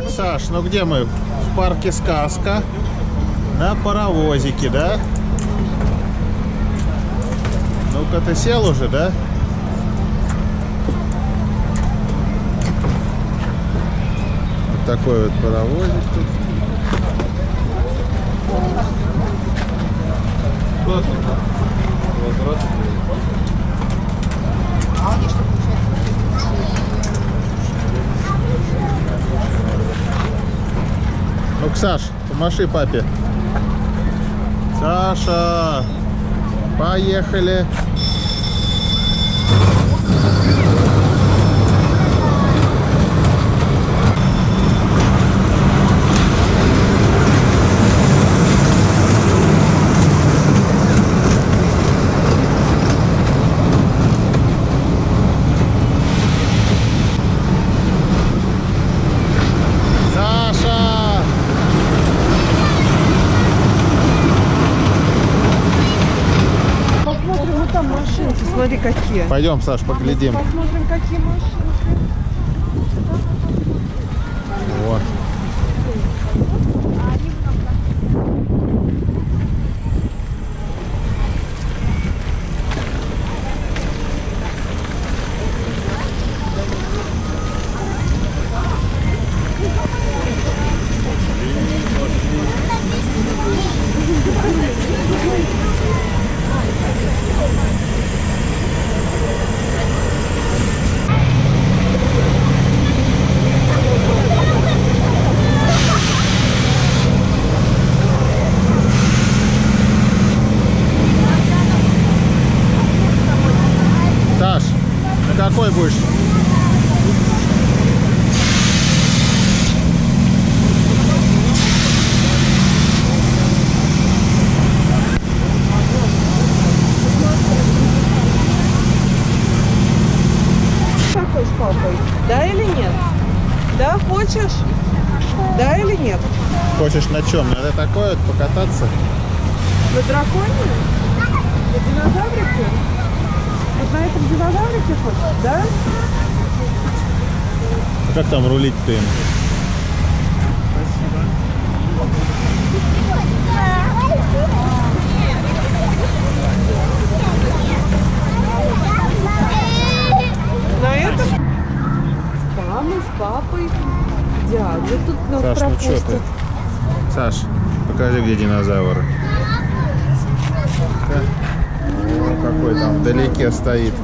Так, Саш, ну где мы? В парке Сказка. На паровозике, да? Ну-ка, ты сел уже, да? Вот такой вот паровозик тут. Ну-ка, Саш, помаши папе. Саша, поехали. Саша! Посмотрим, вот там машинки, смотри какие. Пойдем, Саш, поглядим. Посмотрим, какие машинки. Вот. Саш, какой будешь? Какой с папой? Да или нет? Да, хочешь? Да или нет? Хочешь на чем? Надо такое вот покататься? На драконе? На динозаврике? Вот на этом динозаврике хочешь, да? А как там рулить-то им? На этом? С мамой, с папой. Дядя тут нас Саш, ну что ты? пропустит. Саш, покажи, где динозавр. Да. О, какой там вдалеке стоит.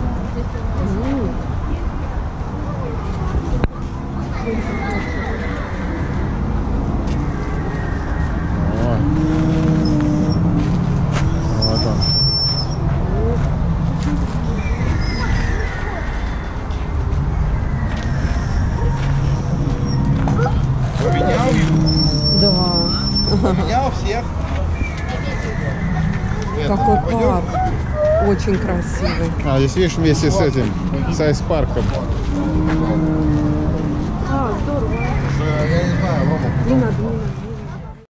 О. Вот он. Да. Я у всех. Какой парк. Очень красивый. А, здесь видишь вместе с этим, с айс-парком. А, здорово. Я не знаю, Рома. Не надо, не надо.